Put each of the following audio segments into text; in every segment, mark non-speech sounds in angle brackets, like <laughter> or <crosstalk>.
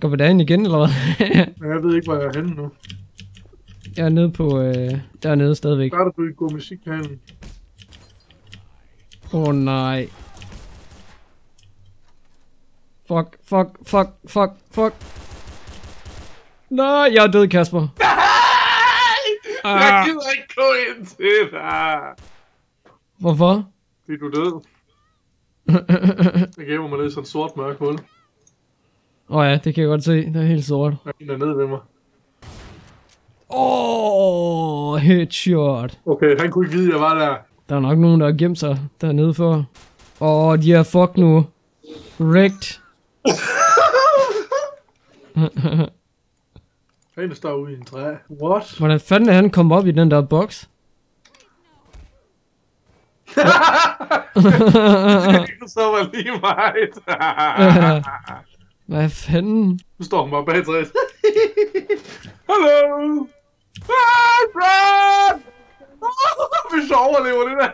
Går vi derind igen, eller hvad? <laughs> Jeg ved ikke, hvor jeg er henne nu. jeg er nede på, øh, dernede stadigvæk. Starter du i god musikhandel? Åh oh, nej. Fuck, fuck, fuck, fuck, fuck. Nej, jeg er død, Kasper. <laughs> Jeg Ah, gider ikke gå ind til dig. hvorfor? Fordi du er død. Jeg gemmer mig ned i sådan et sort mørkt hul. Åh oh, ja, det kan jeg godt se. Det er helt sort. Der er nede ved mig. Åh, oh, headshot. Okay, han kunne ikke vide, jeg var der. Der er nok nogen, der har gemt sig dernede for. Åh, oh, de er fuck nu. Wrecked. <laughs> Han står ude i en træ. What? Hvordan fanden er han kommet op i den der boks? <laughs> Så var lige mig. Hvad fanden? nu står hun bare bag træet. Hallo! Ah, Brad! Vi så overlever det der.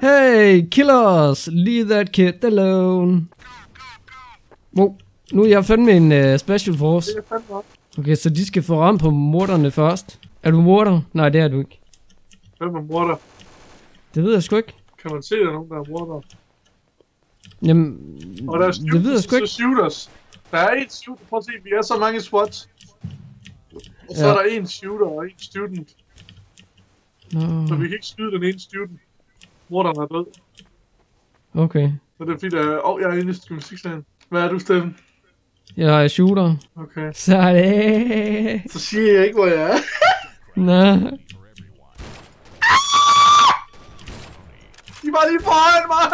<laughs> hey, killers! Leave that kid alone. Wow, nu er jeg fandme en uh, special force. Okay, så de skal få ramt på morderne først. Er du morder? Nej, det er du ikke. Hvem er morder? Det ved jeg sgu ikke. Kan man se, at der er nogen, der er morder? Jamen, Og der er det ved jeg sgu så ikke. shooters. Der er en shooter. Prøv at se, vi er så mange SWATs. Og så Ja. er der en shooter og en student. Nå, Så vi kan ikke skyde den ene student. Morderen er død. okay. Så det er fordi, der er... Åh, oh, jeg er inde i musiksagen. Hvad er du, Steffen? Jeg er shooter. Okay. Sådan. Så siger jeg ikke, hvor jeg er. Nå. De var lige foran mig!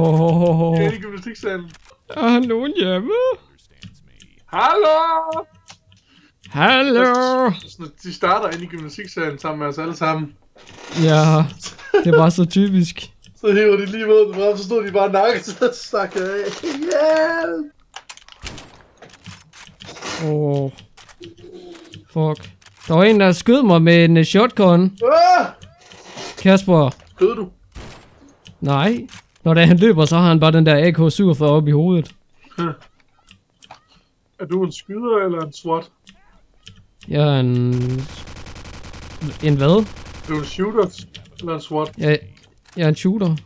Oh. Jeg er i gymnastiksalen. Er han nogen hjemme? Hallo! Hallo? Så de starter ind i gymnastiksalen sammen med os alle sammen. Ja, det var så typisk. Så hiver de lige våbnet frem, så stod de bare nakket, så stak jeg af. Hjælp! Åh. Oh. Fuck. Der var en, der skød mig med en shotgun. Ah! Kasper. Døde du? Nej. Når da han løber, så har han bare den der AK-47 op i hovedet. Er du en skyder eller en SWAT? Jeg er en... En hvad? Er du en shooter eller en SWAT? Jeg, jeg er en shooter.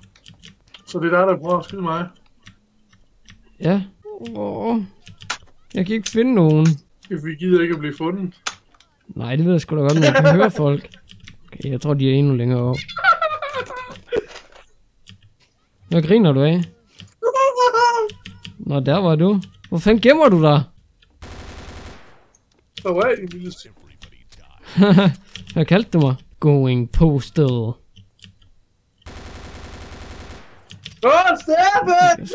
Så det er dig, der prøver at skyde mig. Ja. Åh. Jeg kan ikke finde nogen. Vi gider ikke at blive fundet. Nej, det ved jeg sgu da godt, men jeg kan høre folk. Okay, jeg tror, de er endnu længere op. Hvad griner du af? Nå, der var du. Hvor fanden gemmer du dig? Så var jeg, lille <laughs> Hvad kaldte du mig? Going postal. Åh, Steffen!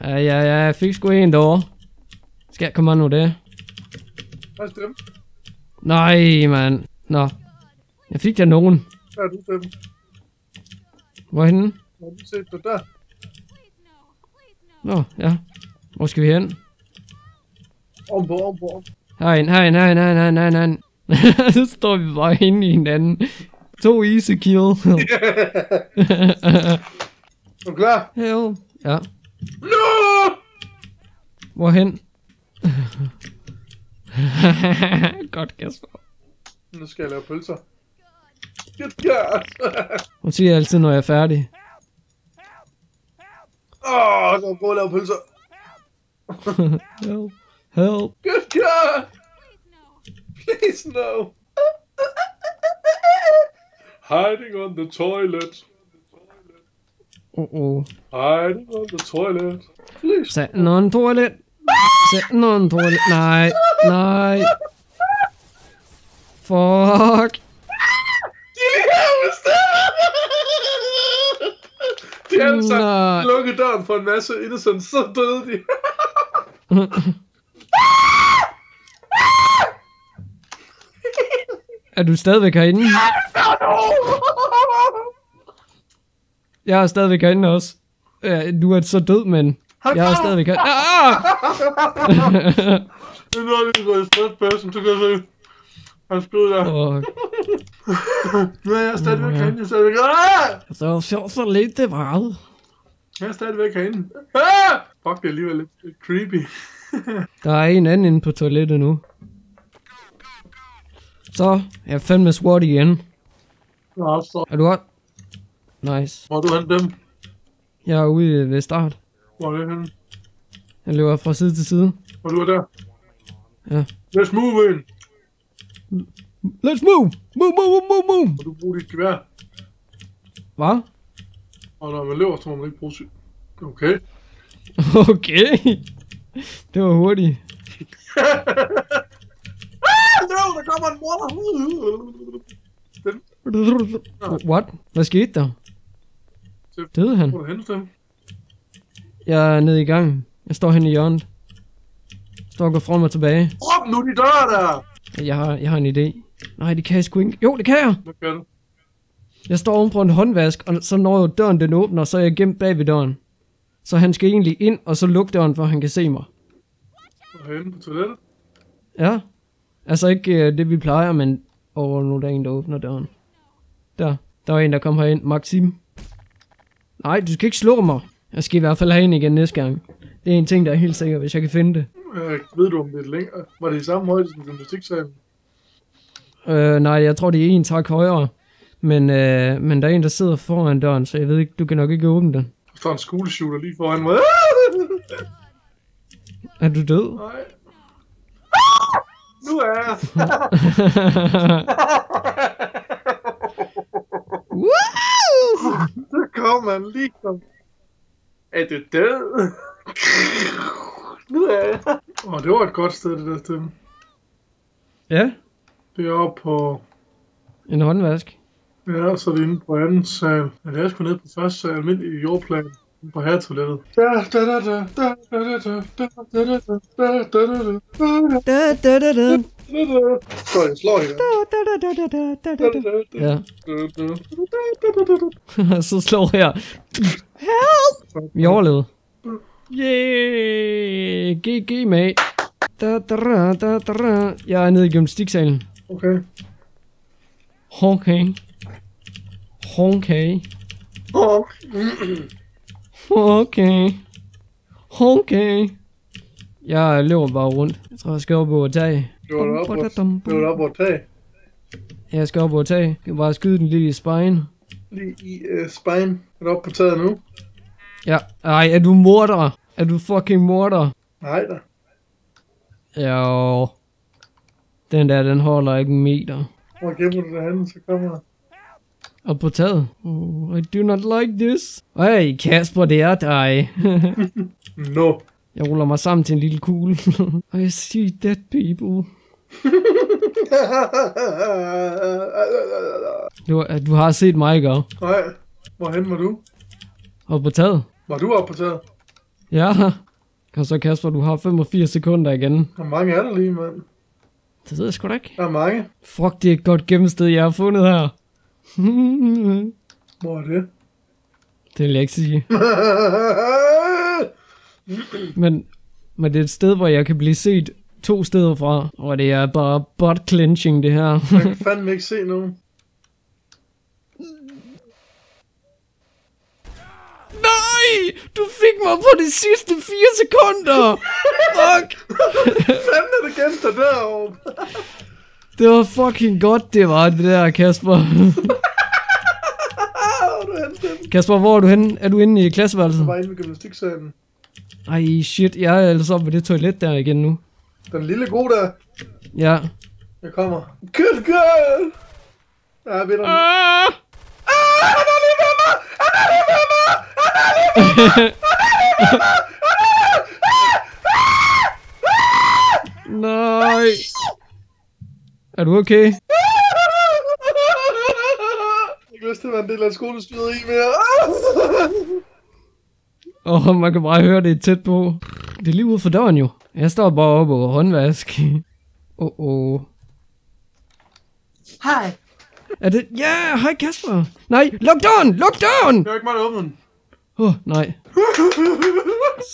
Ja, ja, ja, jeg fik sgu en derovre. Skal jeg komme nu det? Hvad er Steffen? Nej, mand. Nå. Jeg fik da nogen. Hvad er du, Steffen? Hvorhenne? Har du set dig der? Nå, ja. Hvor skal vi hen? Ombord, ombord. Herind, herind, herind, herind, herind, herind, herind. <laughs> Så står vi bare inde i hinanden. To easy kill. <laughs> Er du klar? Hell. Ja. No! Hvorhen? <laughs> Godt, Kasper. Nu skal jeg lave pølser. Good God! Hun siger altid, når jeg er færdig. Åh, oh, så prøv at lave pølser. Help. Help. Good God! Please no! Hiding on the toilet. Uh oh. Hiding on the toilet. Please. Sat on toilet. Sat on toilet. Nej. Nej. <laughs> Fuck. De er alle sammen lukket døren for en masse innocent, så døde de. <laughs> Er du stadigvæk herinde? <laughs> Jeg er stadigvæk herinde også. Ja, du er så død, men jeg er stadigvæk herinde. Ah! <laughs> Det er noget, vi går i first person, så kan jeg se. Han skød der. Nu er jeg stadigvæk herinde, jeg er stadigvæk. Ah! Så så så lidt det var. Jeg er stadigvæk herinde. Ah! Fuck, det er alligevel lidt, creepy. <laughs> Der er en anden inde på toilettet nu. Så, jeg er fandme SWAT igen. Nå, så Er du godt? Nice. må du hente dem. Jeg er ude ved start. Hvor er det henne? Jeg løber fra side til side. Hvor du er der? Ja. Let's move in. Let's move! Move, move, move, move! Må du bruge dit gevær? Hvad? Og når man løber, så må man ikke bruge syg. Okay. <laughs> Okay. Det var hurtigt. <laughs> Ah, no, der kommer en morder. Den What? Hvad skete der? Døde han? du. Jeg er nede i gang. Jeg står hen i hjørnet. Står og går frem og tilbage. Drop nu de dør der! Jeg har, jeg har en idé. Nej, det kan jeg sgu ikke. Jo, det kan jeg! Hvad gør du? Jeg står oven på en håndvask, og så når døren den åbner, så er jeg gemt bag ved døren. Så han skal egentlig ind, og så lukke døren, for han kan se mig. Og herinde på toilettet? Ja. Altså ikke øh, det, vi plejer, men... Åh, nu er der en, der åbner døren. Der. Der var en, der kom herind. Maxim. Nej, du skal ikke slå mig. Jeg skal i hvert fald have en igen næste gang. Det er en ting, der er helt sikker, hvis jeg kan finde det. Øh, ved du, om det er længere? Var det i samme højde som gymnastiksalen? Øh, nej, jeg tror, det er en tak højere. Men, øh, men der er en, der sidder foran døren, så jeg ved ikke, du kan nok ikke åbne den. Der står en skoleshooter lige foran mig. <laughs> Er du død? Nej. Nu er jeg. <laughs> Woo! Så kommer han lige som... Er du død? Nu er jeg. Åh, oh, det var et godt sted, det der sted. Ja, det er oppe på... En håndvask? Ja, så er det inde på anden sal. Men jeg skulle ned på første sal, almindelig jordplan på herretoilettet. Så slår hende. Ja. så slår jeg. Help! Vi overlevede. Yeah! GG, mate. Da, da, da, da, da. Jeg er nede i gymnastiksalen. Okay. Okay. Okay. Åh, Okay. Okay. Jeg løber bare rundt. Jeg tror, jeg skal op tag. Var deroppe, hvor- det var deroppe, hvor tag. Jeg skal op over tag. Jeg kan bare skyde den lidt i spine. Lige i uh, spine. Er du oppe på taget nu? Ja. Ej, er du morder? Er du fucking morder? Nej da. Jo. Den der, den holder ikke en meter. Hvor gemmer du det henne, så kommer jeg. Og på taget. Oh, I do not like this. Hey, Kasper, det er dig. <laughs> No. jeg ruller mig sammen til en lille kugle. <laughs> I see dead people. Du, du har set mig, ikke? Nej. Hvorhen var du? Og på taget. Var du oppe på taget? Ja. Kom så, Kasper, du har 85 sekunder igen. Hvor mange er der lige, mand? Det ved jeg sgu da ikke. Der er mange. Fuck, det er et godt gemmested, jeg har fundet her. <laughs> Hvor er det? det vil jeg ikke sige. <laughs> Men, men det er et sted, hvor jeg kan blive set to steder fra. Og det er bare butt clenching, det her. Jeg kan fandme ikke se nogen. Nej! Du fik mig på de sidste fire sekunder! Fuck! Fanden er det gemt dig deroppe? Det var fucking godt, det var det der, Kasper. Du. Kasper, hvor er du henne? Er du inde i klasseværelset? Jeg var inde ved gymnastiksalen. Ej, shit, jeg er altså oppe ved det toilet der igen nu. Den lille gode der. Ja. Jeg kommer. Good girl! Ja, jeg ved dig. Ah! Ah, han er lige ved mig! Han er lige ved Nej. Er du okay? Jeg har ikke lyst til at være en del af skolestyret i mere. Åh, oh, man kan bare høre det tæt på. Det er lige ude for døren jo. Jeg står bare oppe over håndvask. Åh, oh, oh. Hej. Er det... Ja, hej Kasper. Nej, luk døren! Luk døren! Det er ikke mig, der åbner den. Åh, oh, nej.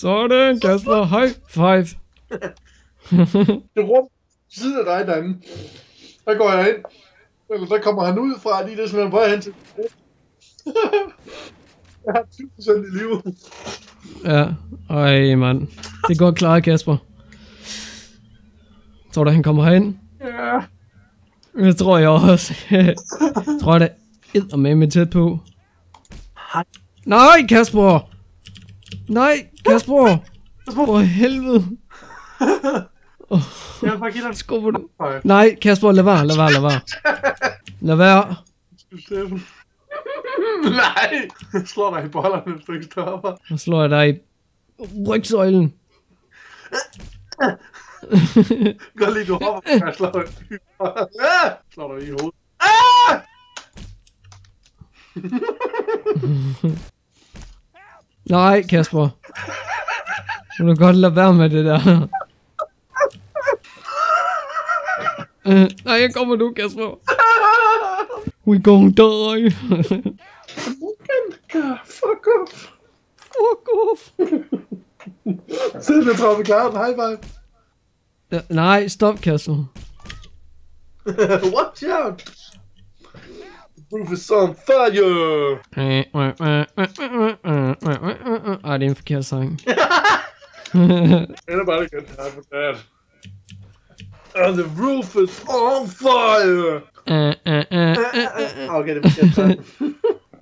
Sådan, Kasper. High five. <laughs> Det rum siden af dig derinde. Der går jeg ind. Eller der kommer han ud fra, lige det som jeg på vej hen til. <laughs> Jeg har 20% i liv. Ja, ej mand. Det er godt klaret, Kasper. Tror du, han kommer herind? Ja. Det tror jeg også. <laughs> tror jeg, det er med med tæt på. Nej, Kasper! Nej, Kasper! <laughs> For helvede. <laughs> Jeg vil bare give dig en Skubber du? fejl. Nej, Kasper, lad være, lad være, lad være. Lad være. Steffen. <laughs> Nej! Jeg slår dig i bollerne, hvis du ikke stopper. Så slår jeg dig i rygsøjlen. Godt lige, du hopper, jeg slår dig i! Slår dig i hovedet. Ah! Nej, Kasper. Du kan godt lade være med det der. Øh, nej, jeg kommer nu, Kasper. We gon' die. Fuck off. Fuck off. Steffen, jeg tror, vi klarer den. High five. Ja, nej, stop, Kasper. <laughs> Watch out! The roof is on fire! Ej, det er en forkert sang. Anybody can have that. And the roof is on fire! Okay, det var forkert sang.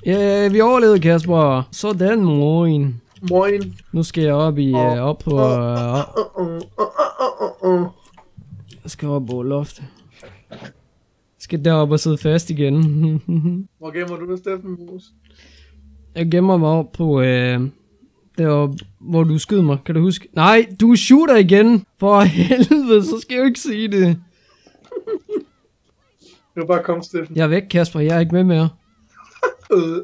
Ja, vi overlevede, Kasper. Sådan, moin. Moin. Nu skal jeg op i, uh, op på, uh. Uh, uh, uh, uh, uh. Jeg skal op på loftet. Skal derop og sidde fast igen. <laughs> Hvor gemmer du dig, Steffen Mus? jeg gemmer mig op på, øh, deroppe, hvor du skød mig. Kan du huske? Nej, du shooter igen. For helvede, så skal jeg jo ikke sige det. Det var bare kom, Steffen. Jeg er væk, Kasper. Jeg er ikke med mere. <laughs> Øh,